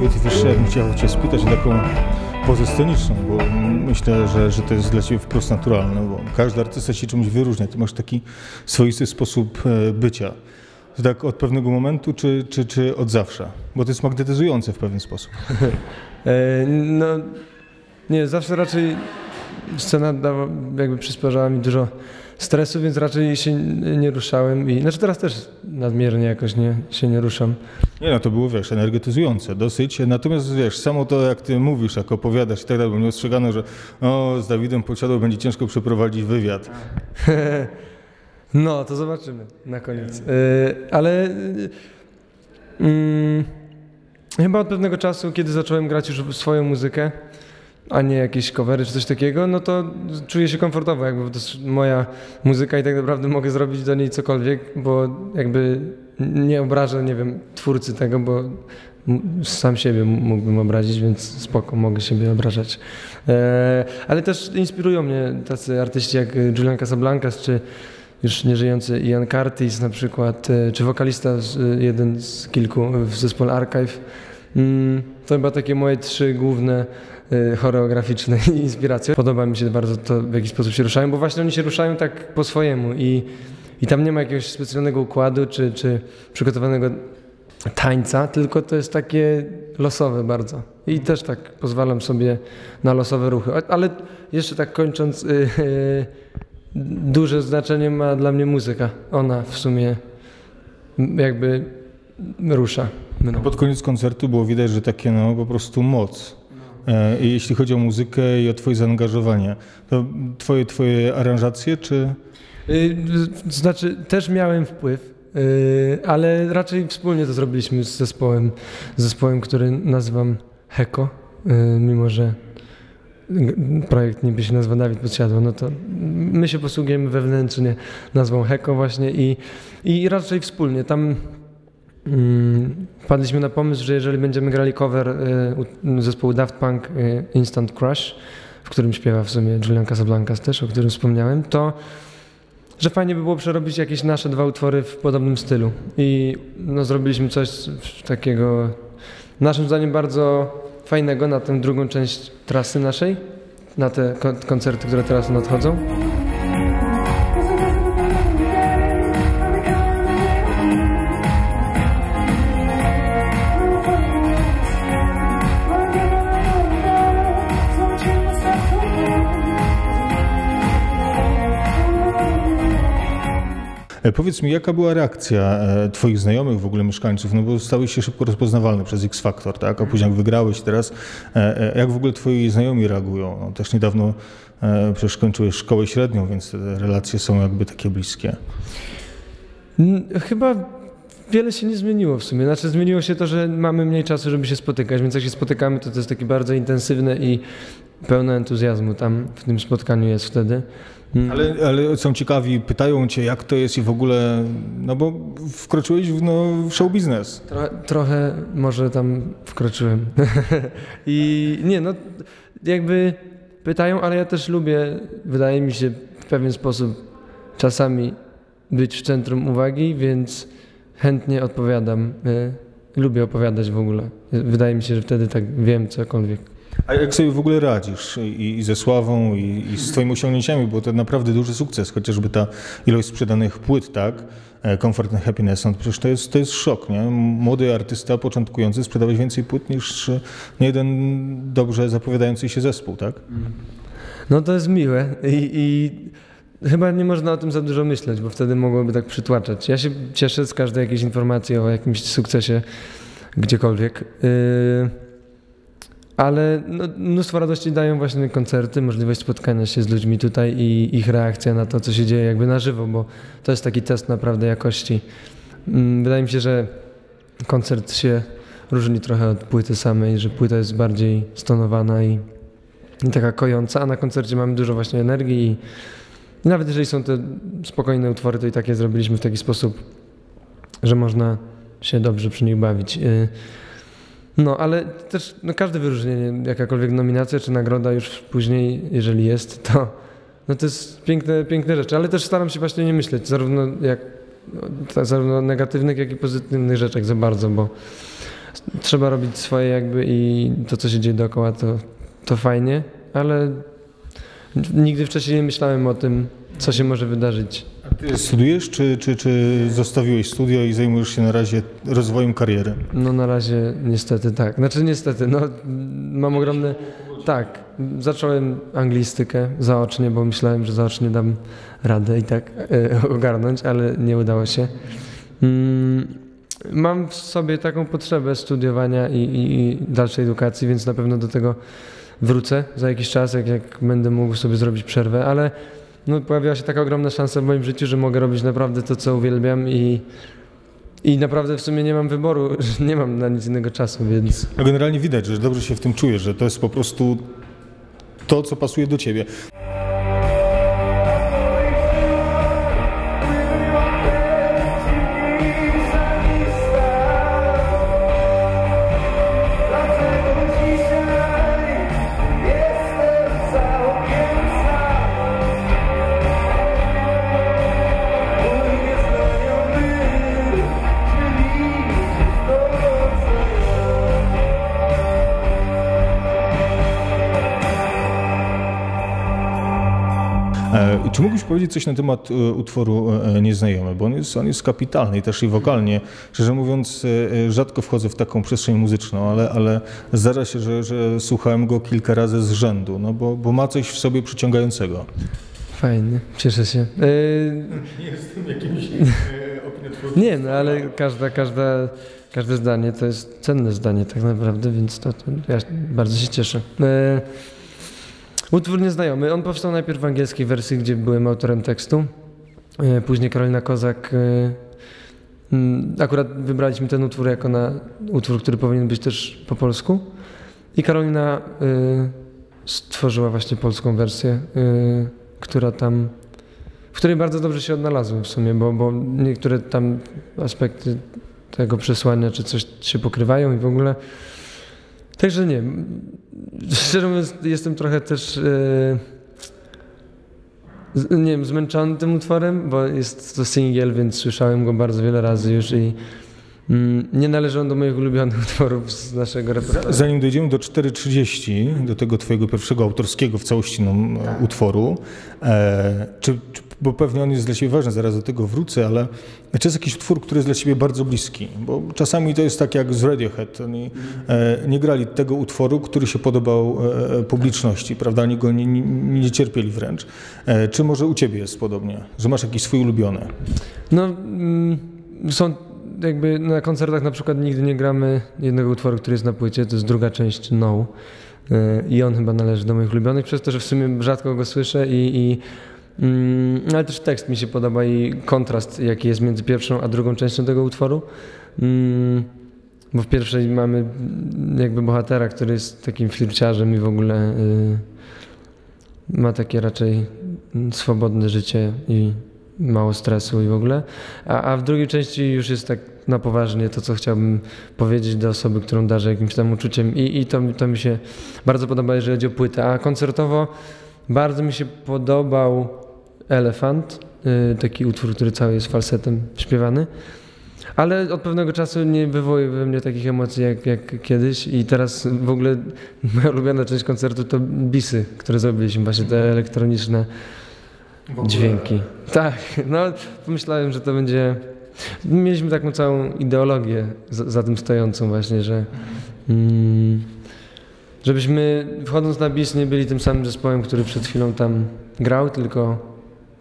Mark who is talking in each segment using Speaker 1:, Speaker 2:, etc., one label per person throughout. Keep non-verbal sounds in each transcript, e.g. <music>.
Speaker 1: ja bym chciał Cię spytać o taką pozę sceniczną, bo myślę, że, że to jest dla Ciebie wprost naturalne, bo każdy artysta się czymś wyróżnia. Ty masz taki swoisty sposób e, bycia. To tak od pewnego momentu, czy, czy, czy od zawsze? Bo to jest magnetyzujące w pewien sposób. <laughs>
Speaker 2: E, no, nie, zawsze raczej scena dawa, jakby przysparzała mi dużo stresu, więc raczej się nie ruszałem i, znaczy teraz też nadmiernie jakoś nie, się nie ruszam.
Speaker 1: Nie no, to było, wiesz, energetyzujące dosyć, natomiast wiesz, samo to jak ty mówisz, jak opowiadasz i tak dalej, bo mnie ostrzegano, że o, z Dawidem Pociadą będzie ciężko przeprowadzić wywiad. <laughs>
Speaker 2: No, to zobaczymy na koniec. E, ale mm, chyba od pewnego czasu, kiedy zacząłem grać już swoją muzykę, a nie jakieś covery czy coś takiego, no to czuję się komfortowo, jakby to jest moja muzyka i tak naprawdę mogę zrobić do niej cokolwiek, bo jakby nie obrażę, nie wiem, twórcy tego, bo sam siebie mógłbym obrazić, więc spoko, mogę siebie obrażać. E, ale też inspirują mnie tacy artyści jak Julian Casablancas, czy już nieżyjący Ian Curtis na przykład, e, czy wokalista, jeden z kilku w zespole Archive. Mm, to chyba takie moje trzy główne Y, choreograficzne <laughs> inspiracje. Podoba mi się bardzo to, w jaki sposób się ruszają, bo właśnie oni się ruszają tak po swojemu i, i tam nie ma jakiegoś specjalnego układu czy, czy przygotowanego tańca, tylko to jest takie losowe bardzo. I też tak pozwalam sobie na losowe ruchy. Ale jeszcze tak kończąc, yy, yy, duże znaczenie ma dla mnie muzyka. Ona w sumie jakby rusza.
Speaker 1: Mną. Pod koniec koncertu było widać, że takie no po prostu moc E, jeśli chodzi o muzykę i o twoje zaangażowanie. To twoje, twoje aranżacje, czy...
Speaker 2: Y, znaczy, też miałem wpływ, y, ale raczej wspólnie to zrobiliśmy z zespołem, z zespołem, który nazywam Heko, y, mimo że projekt niby się nazywa Dawid Podsiadło, no to my się posługujemy wewnętrznie nazwą Heko właśnie i, i raczej wspólnie. Tam wpadliśmy na pomysł, że jeżeli będziemy grali cover y, zespołu Daft Punk y, Instant Crush, w którym śpiewa w sumie Julian Casablancas też, o którym wspomniałem, to że fajnie by było przerobić jakieś nasze dwa utwory w podobnym stylu. I no, zrobiliśmy coś takiego, naszym zdaniem, bardzo fajnego na tę drugą część trasy naszej, na te koncerty, które teraz nadchodzą.
Speaker 1: Powiedz mi, jaka była reakcja e, Twoich znajomych, w ogóle mieszkańców? No bo stałeś się szybko rozpoznawalny przez X Factor, tak? A później jak wygrałeś teraz, e, jak w ogóle Twoi znajomi reagują? No, też niedawno przecież kończyłeś szkołę średnią, więc te relacje są jakby takie bliskie.
Speaker 2: Chyba wiele się nie zmieniło w sumie. Znaczy zmieniło się to, że mamy mniej czasu, żeby się spotykać, więc jak się spotykamy, to to jest takie bardzo intensywne i pełne entuzjazmu tam w tym spotkaniu jest wtedy.
Speaker 1: Mm. Ale, ale są ciekawi, pytają cię, jak to jest i w ogóle, no bo wkroczyłeś w, no, w show biznes.
Speaker 2: Trochę, trochę może tam wkroczyłem. <laughs> I nie, no jakby pytają, ale ja też lubię, wydaje mi się, w pewien sposób czasami być w centrum uwagi, więc chętnie odpowiadam. Lubię opowiadać w ogóle. Wydaje mi się, że wtedy tak wiem cokolwiek.
Speaker 1: A jak sobie w ogóle radzisz i, i ze sławą, i, i, z twoimi osiągnięciami, bo to naprawdę duży sukces, chociażby ta ilość sprzedanych płyt, tak? E, Comfort and Happiness, no przecież to jest, to jest szok, nie? Młody artysta, początkujący, sprzedawać więcej płyt niż nie jeden dobrze zapowiadający się zespół, tak?
Speaker 2: No to jest miłe i, i chyba nie można o tym za dużo myśleć, bo wtedy mogłoby tak przytłaczać. Ja się cieszę z każdej jakiejś informacji o jakimś sukcesie gdziekolwiek. Yy ale no, mnóstwo radości dają właśnie koncerty, możliwość spotkania się z ludźmi tutaj i ich reakcja na to, co się dzieje jakby na żywo, bo to jest taki test naprawdę jakości. Mm, wydaje mi się, że koncert się różni trochę od płyty samej, że płyta jest bardziej stonowana i, i taka kojąca, a na koncercie mamy dużo właśnie energii i, nawet jeżeli są te spokojne utwory, to i tak je zrobiliśmy w taki sposób, że można się dobrze przy nich bawić. No, ale też no, każde wyróżnienie, jakakolwiek nominacja czy nagroda już później, jeżeli jest, to, no, to jest piękne, piękne rzeczy, ale też staram się właśnie nie myśleć zarówno, jak, no, zarówno negatywnych, jak i pozytywnych rzeczach za bardzo, bo trzeba robić swoje jakby i to, co się dzieje dookoła, to, to fajnie, ale nigdy wcześniej nie myślałem o tym, co się może wydarzyć.
Speaker 1: A ty studiujesz, czy, czy, czy zostawiłeś studio i zajmujesz się na razie rozwojem kariery?
Speaker 2: No na razie niestety tak. Znaczy niestety, no mam ogromne... Tak, zacząłem anglistykę zaocznie, bo myślałem, że zaocznie dam radę i tak e, ogarnąć, ale nie udało się. Mm, mam w sobie taką potrzebę studiowania i, i, i dalszej edukacji, więc na pewno do tego wrócę za jakiś czas, jak, jak będę mógł sobie zrobić przerwę, ale no, pojawiła się taka ogromna szansa w moim życiu, że mogę robić naprawdę to, co uwielbiam i, i naprawdę w sumie nie mam wyboru, <laughs> nie mam na nic innego czasu, więc...
Speaker 1: No generalnie widać, że dobrze się w tym czujesz, że to jest po prostu to, co pasuje do ciebie. Czy mógłbyś powiedzieć coś na temat e, utworu e, Nieznajomy? Bo on jest, on jest kapitalny i też i wokalnie. Szczerze mówiąc, rzadko wchodzę w taką przestrzeń muzyczną, ale, ale zdarza się, że, że słuchałem go kilka razy z rzędu, no bo, bo ma coś w sobie przyciągającego.
Speaker 2: Fajnie, cieszę się.
Speaker 1: Nie jestem jakimś
Speaker 2: Nie, no ale każda, każda, każde zdanie to jest cenne zdanie tak naprawdę, więc to, to ja bardzo się cieszę. Utwór nieznajomy. On powstał najpierw w angielskiej wersji, gdzie byłem autorem tekstu. E, później Karolina Kozak. E, mm, akurat wybraliśmy ten utwór jako na utwór, który powinien być też po polsku. I Karolina e, stworzyła właśnie polską wersję, która tam, w której bardzo dobrze się odnalazłem w sumie, bo, bo niektóre tam aspekty tego przesłania czy coś się pokrywają i w ogóle Także nie, szczerze mówiąc jestem trochę też e, nie wiem, zmęczony tym utworem, bo jest to singiel, więc słyszałem go bardzo wiele razy już i nie należy on do moich ulubionych <laughs> utworów z naszego repertuaru.
Speaker 1: Zanim dojdziemy do 4.30, do tego twojego pierwszego autorskiego w całości no, tak. utworu, e, czy, czy bo pewnie on jest dla Ciebie ważny, zaraz do tego wrócę, ale czy jest jakiś utwór, który jest dla Ciebie bardzo bliski? Bo czasami to jest tak jak z Radiohead. Oni e, nie grali tego utworu, który się podobał e, e, publiczności, prawda? Oni go nie, nie, nie cierpieli wręcz. Czy może u Ciebie jest podobnie, że masz jakiś swój ulubiony?
Speaker 2: No, mm, są jakby na koncertach na przykład nigdy nie gramy jednego utworu, który jest na płycie, to jest druga część No. I on chyba należy do moich ulubionych, przez to, że w sumie rzadko go słyszę i, i Mm, ale też tekst mi się podoba i kontrast, jaki jest między pierwszą a drugą częścią tego utworu. Mm, bo w pierwszej mamy jakby bohatera, który jest takim flirciarzem i w ogóle y, ma takie raczej swobodne życie i mało stresu i w ogóle. A, a w drugiej części już jest tak na poważnie to, co chciałbym powiedzieć do osoby, którą darzę jakimś tam uczuciem i, i to, to mi się bardzo podoba, jeżeli chodzi o płytę. A koncertowo bardzo mi się podobał Elefant, y, taki utwór, który cały jest falsetem śpiewany. Ale od pewnego czasu nie wywołuje we mnie takich emocji jak, jak kiedyś i teraz w ogóle moja ulubiona część koncertu to bisy, które zrobiliśmy, właśnie te elektroniczne dźwięki. Tak, no pomyślałem, że to będzie... Mieliśmy taką całą ideologię za, za tym stojącą właśnie, że... Mm, żebyśmy wchodząc na bis nie byli tym samym zespołem, który przed chwilą tam grał, tylko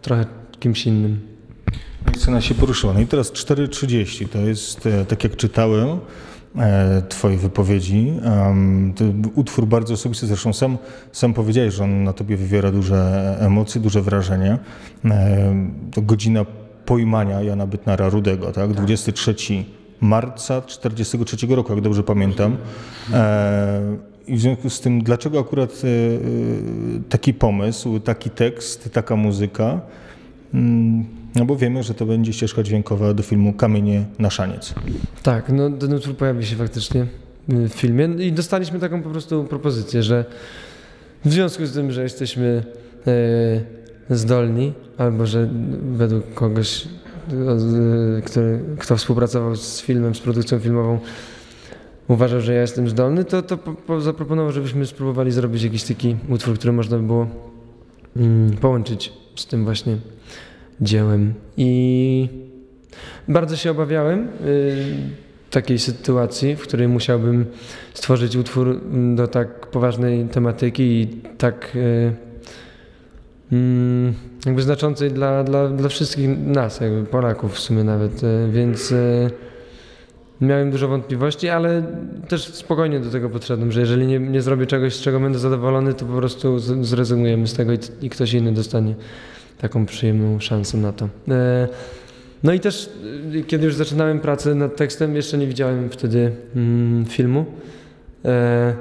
Speaker 2: trochę kimś innym.
Speaker 1: Scena się poruszyła. No i teraz 4.30 to jest, e, tak jak czytałem, Twojej wypowiedzi. utwór bardzo osobisty, zresztą sam, sam powiedziałeś, że on na Tobie wywiera duże emocje, duże wrażenie. E, to godzina pojmania Jana Bytnara Rudego, tak? 23 marca 1943 roku, jak dobrze pamiętam. I w związku z tym, dlaczego akurat e, e, taki pomysł, taki tekst, taka muzyka? No bo wiemy, że to będzie ścieżka dźwiękowa do filmu Kamienie na szaniec.
Speaker 2: Tak, no ten utwór pojawi się faktycznie w filmie i dostaliśmy taką po prostu propozycję, że w związku z tym, że jesteśmy e, zdolni, albo że według kogoś, który, kto współpracował z filmem, z produkcją filmową, uważał, że ja jestem zdolny, to, to po, po zaproponował, żebyśmy spróbowali zrobić jakiś taki utwór, który można by było mm, połączyć z tym właśnie dziełem. I bardzo się obawiałem y, takiej sytuacji, w której musiałbym stworzyć utwór do tak poważnej tematyki i tak y, mm, jakby znaczącej dla, dla, dla wszystkich nas, jakby Polaków w sumie nawet, y, więc miałem dużo wątpliwości, ale też spokojnie do tego podszedłem, że jeżeli nie, nie zrobię czegoś, z czego będę zadowolony, to po prostu zrezygnujemy z tego i, i ktoś inny dostanie taką przyjemną szansę na to. E, no i też, y, kiedy już zaczynałem pracę nad tekstem, jeszcze nie widziałem wtedy mm, filmu. E,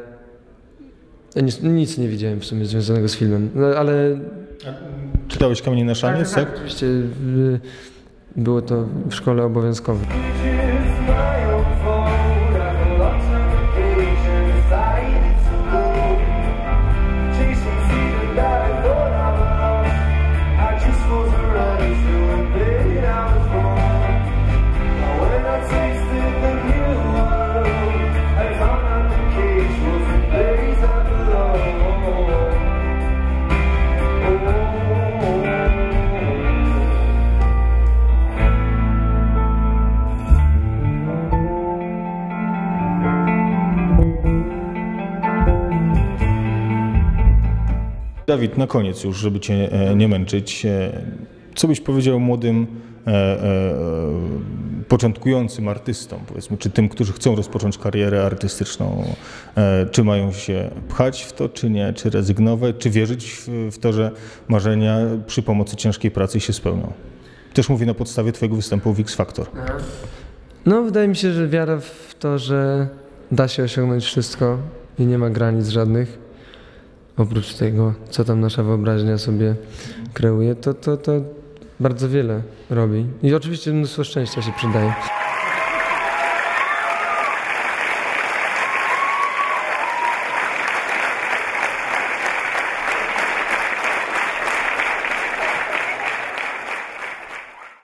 Speaker 2: nic, nic nie widziałem w sumie związanego z filmem, no, ale
Speaker 1: Czytałeś Kamienie na szaniec, tak?
Speaker 2: tak, oczywiście y, było to w szkole obowiązkowe.
Speaker 1: Dawid, na koniec już, żeby cię e, nie męczyć, e, co byś powiedział młodym, e, początkującym artystom, powiedzmy, czy tym, którzy chcą rozpocząć karierę artystyczną, czy mają się pchać w to, czy nie, czy rezygnować, czy wierzyć w, w to, że marzenia przy pomocy ciężkiej pracy się spełnią? Też mówię na podstawie twojego występu w X Factor.
Speaker 2: No, wydaje mi się, że wiara w to, że da się osiągnąć wszystko i nie ma granic żadnych, oprócz tego, co tam nasza wyobraźnia sobie kreuje, to, to, to bardzo wiele robi. I oczywiście mnóstwo szczęścia się przydaje.